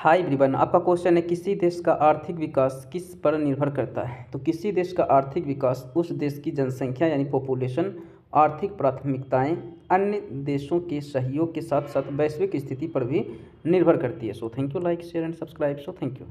Hi everyone आपका question है, किसी देश का आर्थिक विकास किस पर निर्भर करता है? तो किसी देश का आर्थिक विकास उस देश की जनसंख्या यानी पॉपुलेशन आर्थिक प्राथमिकताएँ, अन्य देशों के सहयोग के साथ साथ वैश्विक स्थिति पर भी निर्भर करती है। So thank you like share and subscribe so thank you